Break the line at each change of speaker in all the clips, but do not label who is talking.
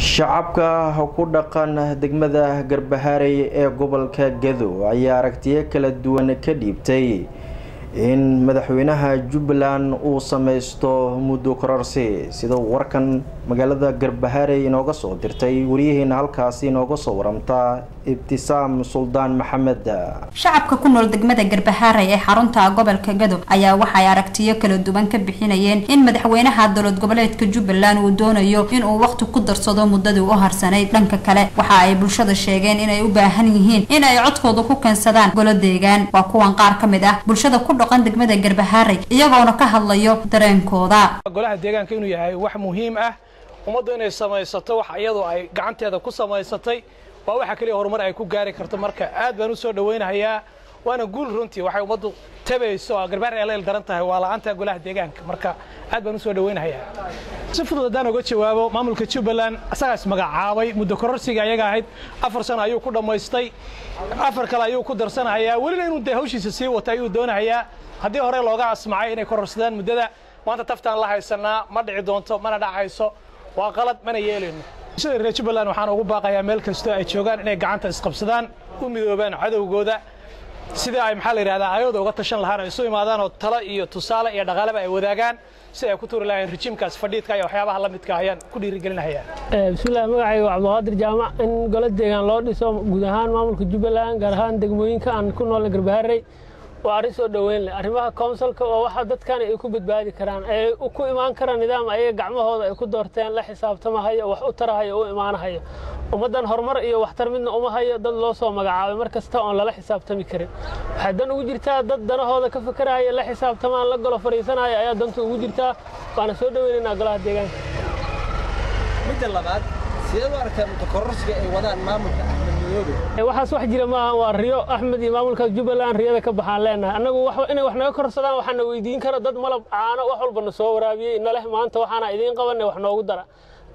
shacabka ku dhaqan degmada garbaharey ee gobolka gado ayaa aragtiyo kala duwan ka dhiibtay in madaxweynaha jubbaland uu sameysto muddo kororsi sida warkan magaalada garbaharey inooga soo dirtay wariyaheena halkaasi inooga soo waramta ibtisaam suldaan maxamed.
Shacabka ku nool degmada garbaharey ee xarunta gobolka gado ayaa waxay aragtiyo kala duwan ka bixinayeen in madaxweynaha dowlad goboleedka jubbaland uu doonayo inuu waqti ku darsado muddadii u harsanayd dhanka kale waxa ay bulshada sheegeen inay u baahan yihiin in ay codkooda ku keensadaan golo deegaan. Waa kuwan qaar ka mid ah bulshada ku dhaqan degmada garbaharey iyagoona ka hadlayo dareenkooda.
Golaha deegaanka inuu yahay wax muhiim ah ummaddu inay samaysato wax iyadoo ay gacanteeda ku samaysatay waa waxa keliya horumar ay ku gaari karto. Marka aad baan u soo dhawaynahayaa waana guul runtii waxay ummaddu tabayso garbaharey la il daran tahay waa la'aanta golaha deegaanka. Marka aad baan u soo dhawaynahayaa si fudud haddaan uga jawaabo maamulka jubbaland asagaas magacaabay muddo kororsiga ayaga ahayd afar sano ayuu ku dhammaystay afar kale ayuu ku darsanahayaa welina inuu dee hawshiisa sii wata ayuu doonahayaa haddii hore looga asmacay inay kororsadaan muddada maanta taftaan la haysanaa ma dhici doonto mana dhacayso waa qalad mana yeelayno bulshada reer jubbaland waxaan ugu baaqayaa meel kastoo ay joogaan inay gacanta isqabsadaan u midoobaan cadowgooda. Sidai ay maxaa la yidhahdaa ayooda uga tashan lahaan ay isu imaadaan oo talo iyo tusaale iyo dhaqaaleba ay wadaagaan si ay ku tuuri lahayn rejiimkaas fadhiidka iyo waxyaabaha la midka ayaan ku dhiirigelinayaa
bismillahi magacayga waa cabdiqaadir jaamac in golo deegaan loo dhiso guud ahaan maamulka jubbaland gaar ahaan degmooyinka aan ku noolna garbaharey waa arrin soo dhoweyn leh. Arrimaha counsilka waa waxa dadkan ay ku badbaadi karaan ay ku imaan karaan nidaam ayaga gacmahooda ay ku doorteen la xisaabtamahayo wax u tarahayo u imaanahayo ummaddan horumar iyo waxtar midna uma hayo dad loo soo magacaabay. Mar kasta oon lala xisaabtami karin. Waxay dan ugu jirtaa dad danahooda ka fakaraya la xisaabtamaan la golo fadhiisanaya ayaa danta ugu jirtaa waana soo dhoweynaynaa golaha deegaanka.
Midda labaad sideed u aragtaa mutakororsiga ay wadaan maamulka
waxaas wax jira maaha waa riyo. Axmed iyo maamulka jubbaland riyada ka baxaan leenahay. Annagu inay wax naga korsadaan waxaana weydiin kara dad malab caano wax walba na soo waraabiyey. Naleh maanta waxaana idiin qabanay wax noogu dara.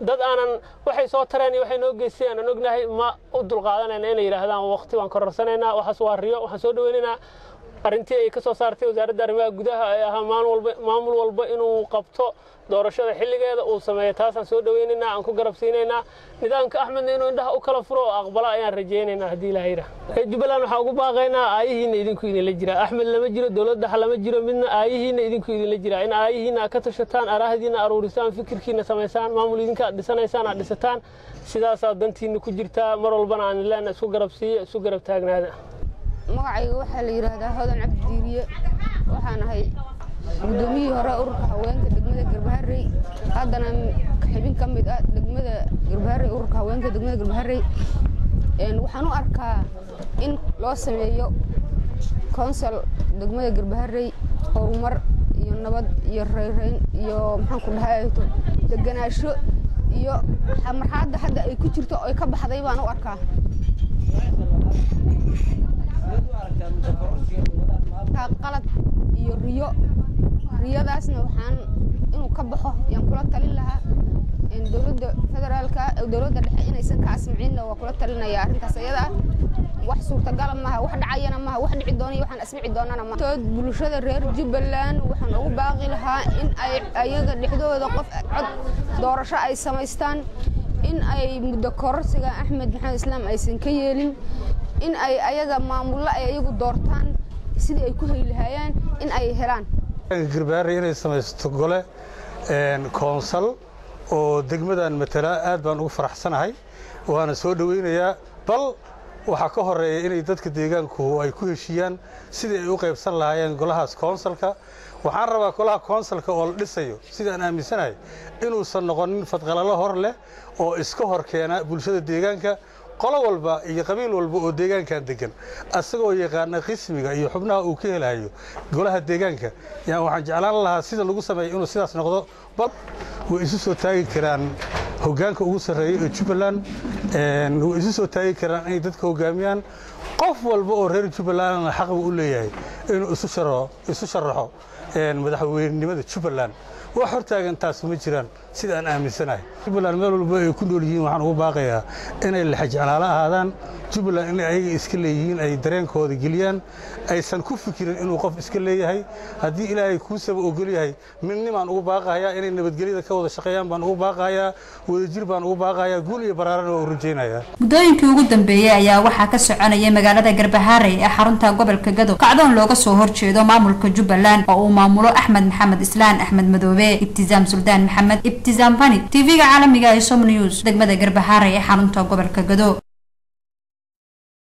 Dad aanan waxay soo tareen iyo waxay noo geysteen. Aan ognahay ma u dulqaadanayna inay yidhaahdaan waqti waan kororsanaynaa waxaas waa riyo waxaan soo dhoweynaynaa arrintii ay ka soo saartay wasaaradda arrimaha gudaha ee ahaa maamul walba inuu qabto doorashada xilligeeda uu sameeyo taasaan soo dhoweynaynaa aan ku garabsiinaynaa nidaamka axmedna inuu indhaha u kala furo oo aqbala ayaan rajaynaynaa haddii reer jubbaland waxaan ugu baaqaynaa aayihiinna idinku idinla jira. Axmed lama jiro dowladdaha lama jiro midna aayihiinna idinku idinla jira. In aayihiinna aad ka tashataan araahdiinna aruurisaan fikirkiinna samaysaan maamul idinka aad dhisanaysaan aad dhisataan sidaasaa dantiinna ku jirtaa. Mar walbana aan ilaana isku garabsiiyo isu garab taagnaada
magacayga waxaa la yidhaahdaa hodan cabdidiiriye waxaan ahay guddoomiyihii hore ururka haweenka degmada garbaharey. Haddana xibin ka mid ah degmada garbaharey ururka haweenka degmada garbaharey. Waxaan u arkaa in loo sameeyo konsol degmada garbaharey horumar iyo nabad iyo rayrayn iyo maxaan ku dhahay deganaasho iyo marxaladda hadda ay ku jirto oy ka baxday baan u arkaa qalad iyo riyo riyadaasna waxaan inuu ka baxo yaan kula talin lahaa. Dowladda federaalka dowladda dhexe inaysan ka asmacinna waa kula talinaya arrintaas ayada ah wax suurtagala maaha wax dhacayana maaha wax dhici doonaya waxaan asmici doonana tood bulshada reer jubbaland waxaan ugu baaqi lahaa in ay ayaga dhexdooda qof cod doorasho ay samaystaan. In ay muddo kororsiga axmed maxamed islaam aysan ka yeelin. In ay ayaga maamullo ay ayagu doortaan sidii ay ku heli lahaayeen in ay helaan
garbaharey inay samaysto gole koonsal oo degmadan matala aad baan ugu faraxsanahay waana soo dhoweynayaa bal waxaa ka horreeya inay dadka deegaanku ay ku heshiiyaan sidii ay u qaybsan lahaayeen golahaas koonsalka waxaan rabaa golaha koonsalka oo la dhisayo sidaan aaminsanahay inuusan noqonin fadqalalo hor leh oo iska hor bulshada deegaanka qolo walba iyo qabiil walba oo deegaankan degan asagoo yaqaana qismiga iyo xubnaha uu ka helayo golaha deegaanka yaan waxaan jeclaan lahaa sida lagu sameeya inuu sidaas noqdo bal way isu soo taagi karaan hoggaanka ugu sarreeya ee jubbaland way isu soo taagi karaan inay dadka hoggaamiyaan qof walba oo reer jubbalandna xaq buu u leeyahay inuu isu sharaxo madaxweynenimada jubbaland. Wax hortaagan taas ma jiraan. Sida aan aaminsanahay. Jubbaland meel walba ay ku nool yihiin waxaan ugu baaqayaa inay lexjeclaalo ahaadaan. Jubbaland inay ayaga iska leeyihiin ay dareenkooda geliyaan aysan ku fikirin inuu qof iska leeyahay. Haddii ilaahay kuusaba ogol yahay midnimaan ugu baaqahayaa inay nabadgelyada ka wada shaqeeyaan baan ugu baaqahayaa wadajir baan ugu baaqahayaa guul iyo baraarana waa u rajaynayaa.
Muddooyinkii ugu dambeeyey ayaa waxaa ka soconayay magaalada garbahaarey ee xarunta gobolka gado kacdoon looga soo horjeedo maamulka jubbaland oo maamulo axmed maxamed islaan axmed madoobe ibtisaam suldaan maxamed ibtisaam fani tv-ga caalamiga ee som news degmada garbahaarey ee xarunta gobolka gado